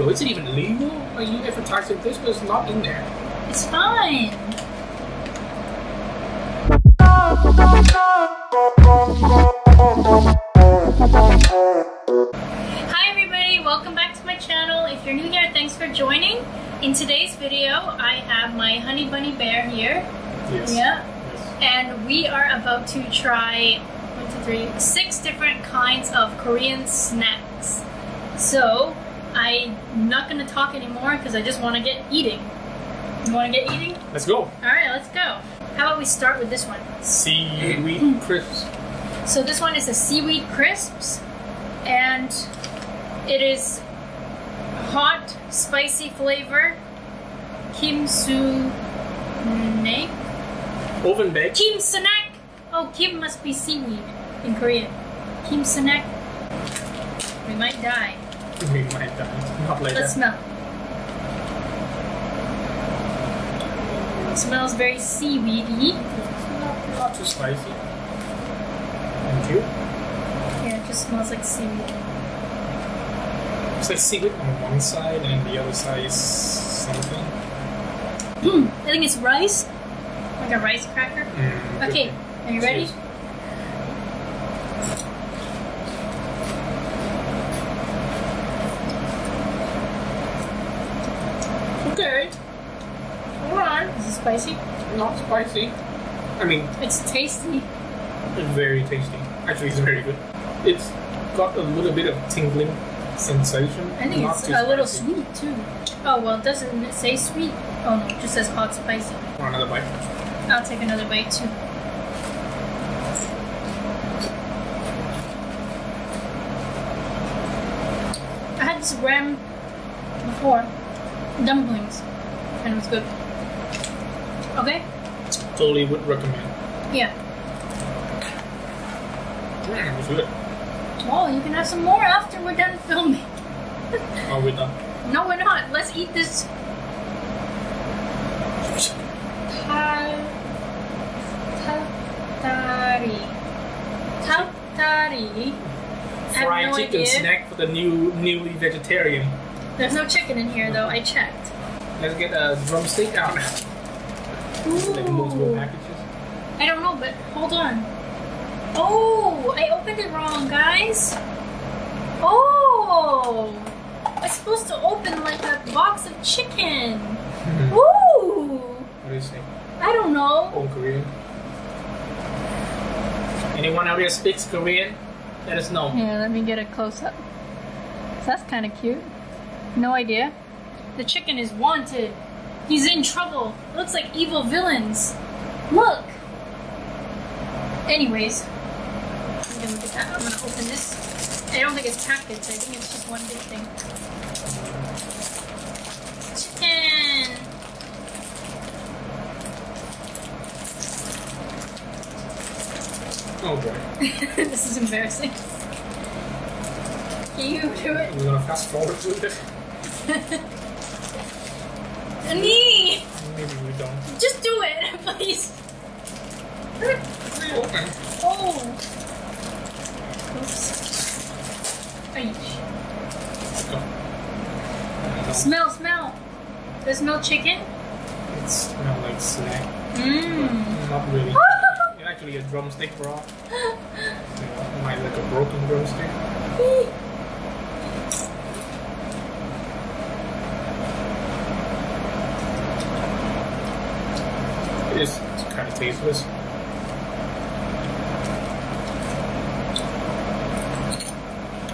Yo, is it even legal? Are you advertising this, but it's not in there? It's fine. Hi everybody, welcome back to my channel. If you're new here, thanks for joining. In today's video, I have my honey bunny bear here. Yes. Yeah. Yes. And we are about to try one, two, three, six different kinds of Korean snacks. So I'm not gonna talk anymore because I just want to get eating. You want to get eating? Let's go. All right, let's go. How about we start with this one? Seaweed hmm. crisps. So this one is a seaweed crisps, and it is hot, spicy flavor. Kim Su Nek. Oven baked. Kim Sanak. Oh, Kim must be seaweed in Korean. Kim Sanak. We might die. We might die. Not later. Let's smell. It smells very seaweedy. Not, not too spicy. Thank you. Yeah, it just smells like seaweed. It's like seaweed on one side and the other side is something. Hmm, I think it's rice, like a rice cracker. Mm, Okay, are you ready? Cheers. Okay. Alright. Is it spicy? Not spicy. I mean, It's tasty. it's very tasty. Actually, it's very good. It's got a little bit of tingling sensation. I think it's a little sweet too. Oh well, doesn't it say sweet? Oh no, it just says hot spicy. Want another bite? I'll take another bite too. I had this ram before, dumplings, and it was good. Okay? Totally would recommend. Yeah. Mm, it's good. Well, you can have some more after we're done filming. Are we done? No, we're not. Let's eat this. Tal. Tartari. Tartari. I have Fried no chicken idea. snack for the new newly vegetarian. There's no chicken in here though. I checked. Let's get a drumstick out. Like multiple packages. I don't know, but hold on. Oh, I opened it wrong, guys. Oh, I'm supposed to open like a box of chicken. Ooh, What do you say? I don't know. Old Korean. Anyone out here speaks Korean? Let us know. Here, let me get a close up. That's kind of cute. No idea. The chicken is wanted. He's in trouble. Looks like evil villains. Look. Anyways, I'm gonna look at that. I'm gonna open this. I don't think it's packaged. I think it's just one big thing. Chicken. Oh boy. this is embarrassing. Can you do it? We're gonna fast forward to it. Me. Maybe we don't. Just do it, please. Open. Oh. Oops. Go. Smell, smell. Does it smell chicken? It smells like snack. Mmm. Not really. it's actually a drumstick, bro. Might like a broken drumstick. It is kind of tasteless.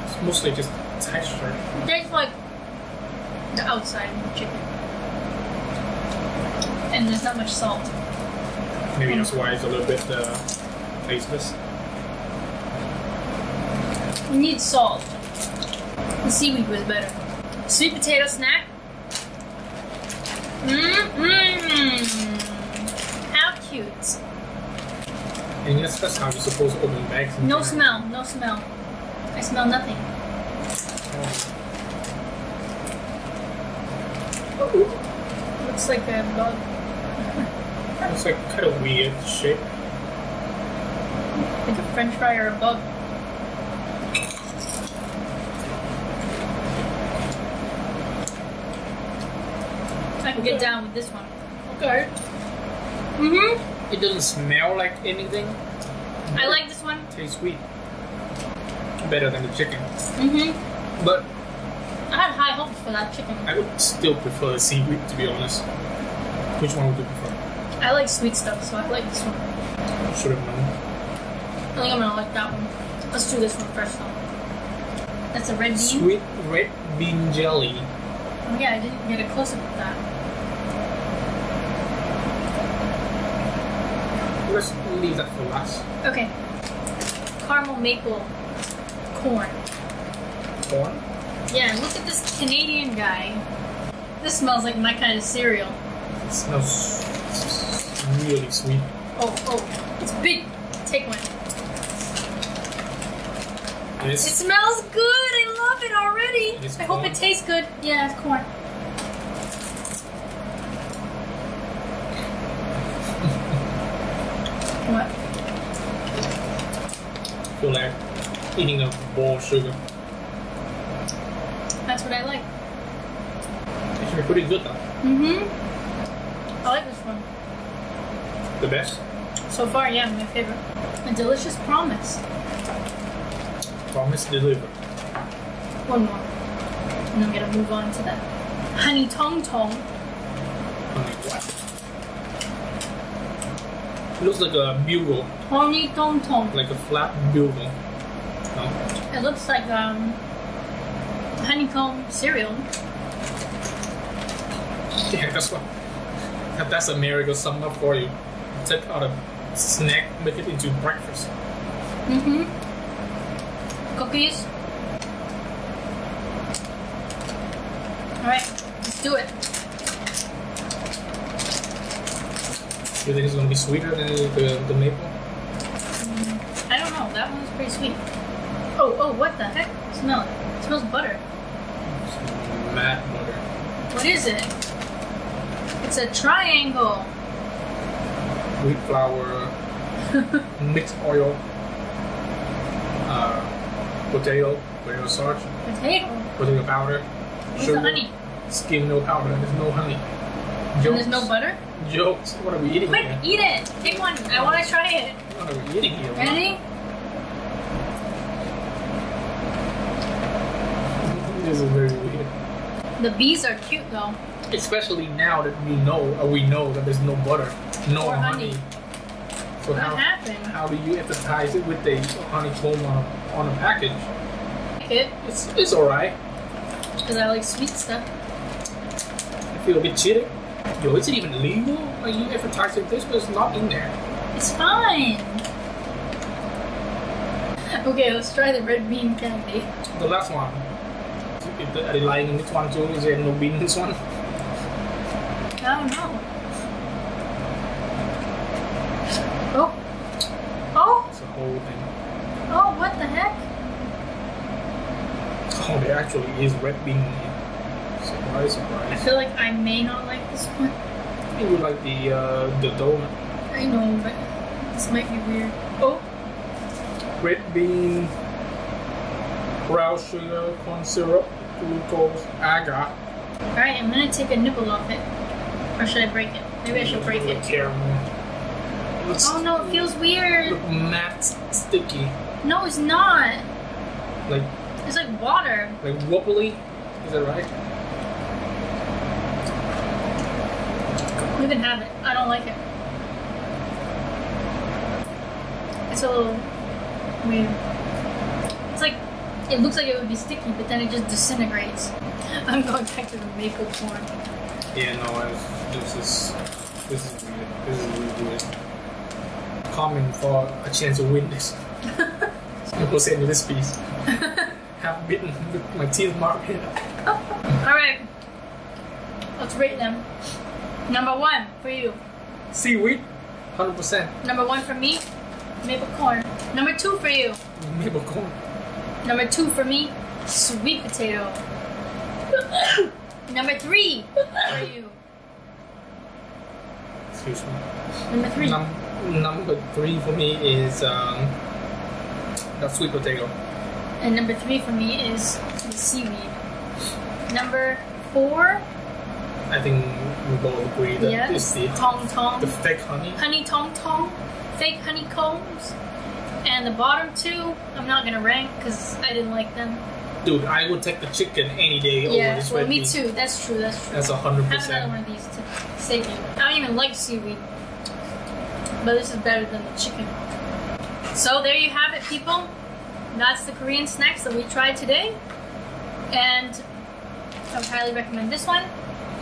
It's mostly just texture. It tastes like the outside of the chicken. And there's not much salt. Maybe that's why it's a little bit uh, tasteless. We need salt. The seaweed was better. Sweet potato snack. Mmm. How cute. And yes, that's how you're supposed to open bags. No smell, no smell. I smell nothing. Looks like a bug. It's like kind of weird shape. Like a french fry or a bug. We'll get down with this one. Okay. Mm-hmm. It doesn't smell like anything. I like this one. Tastes sweet. Better than the chicken. Mm-hmm. But I had high hopes for that chicken. I would still prefer the seaweed, to be honest. Which one would you prefer? I like sweet stuff, so I like this one. Should have known. I think I'm gonna like that one. Let's do this one first, though. That's a red bean. Sweet red bean jelly. Oh, yeah, I didn't get a close up of that. Let's leave that for last. Okay. Caramel maple corn. Corn. Yeah, look at this Canadian guy. This smells like my kind of cereal. It smells really sweet. Oh, oh, it's big. Take one. And It smells good. I love it already. It's I hope it tastes good. Yeah, it's corn. Like eating a bowl of sugar. That's what I like. Actually, pretty good though. Mm-hmm. I like this one. The best. So far, yeah, my favorite. A delicious promise. Promise deliver. One more. And I'm gonna move on to the honey tong tong. Honey what? It looks like a bugle, Honey tong tong. like a flat bugle. No? It looks like um honeycomb cereal. Yeah, that's what. that- That's America summed up for you. Take out a snack, make it into breakfast. Mm-hmm. Cookies. Alright, let's do it. You think it's gonna be sweeter than the, the maple? Mm, I don't know, that one's pretty sweet. Oh, oh, what the heck? Smell it. It smells butter. It's mad butter. What is it? It's a triangle. Wheat flour, mixed oil, uh, potato, potato starch, Potato. potato powder, Where's the honey? skim no powder. There's no honey. And there's no butter? Jokes. What are we eating Quick, here? eat it. Take one. I want to try it. What are we eating here? Ready? This is very weird. The bees are cute though. Especially now that we know, or we know that there's no butter, no Or honey. honey. So What how, happened? how do you advertise it with the honeycomb on a, on a package? it It's it's alright. because I like sweet stuff. I feel a bit cheated. Yo, is it even legal? Are you advertising this, but it's not in there? It's fine. Okay, let's try the red bean candy. The last one. Are they lying in this one too? Is there no bean in this one? I don't know. Oh. Oh. It's a whole thing. Oh, what the heck? Oh, there actually is red bean in here. Surprise, surprise. I feel like I may not like this one. It would like the uh, the donut. I know, but this might be weird. Oh. Red bean, brown sugar, corn syrup, glucose, agar. Alright, I'm gonna take a nibble off it. Or should I break it? Maybe I should break it. Caramel. Looks, Oh no, it feels weird. matte sticky. No, it's not. Like It's like water. like wobbly. Is that right? You can have it. I don't like it. It's a little weird. It's like it looks like it would be sticky, but then it just disintegrates. I'm going back to the maple corn. Yeah, no, I was, this is this is weird. This is really weird. Common for a chance to win this. People send me this piece. Have bitten with my teeth marked here. Alright. Let's rate them. Number one for you. Seaweed, hundred percent. Number one for me, maple corn. Number two for you. Maple corn. Number two for me, sweet potato. Number three for you. Excuse me. Number three. Num- number three for me is um, the sweet potato. And number three for me is the seaweed. Number four I think we both agree that yeah, it's the tong tong, the fake honey. honey tong tong, fake honeycombs, and the bottom two I'm not gonna rank because I didn't like them. Dude, I would take the chicken any day yeah, over this well, red me meat. too. That's true. That's true. That's a hundred Have another one percent. of these to save you. I don't even like seaweed, but this is better than the chicken. So there you have it, people. That's the Korean snacks that we tried today, and I would highly recommend this one,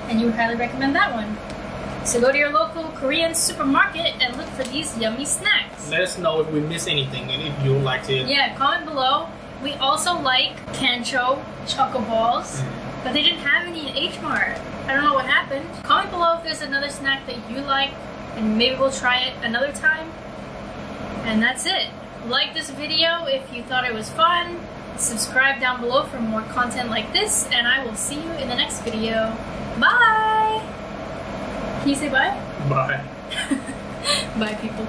and you would highly recommend that one. So go to your local Korean supermarket and look for these yummy snacks. Let us know if we miss anything and if you liked it. Yeah, comment below. We also like Kancho Choco Balls, mm-hmm. but they didn't have any in H Mart. I don't know what happened. Comment below if there's another snack that you like, and maybe we'll try it another time. And that's it. Like this video if you thought it was fun. Subscribe down below for more content like this, and I will see you in the next video. Bye! Can you say bye? Bye. bye, people.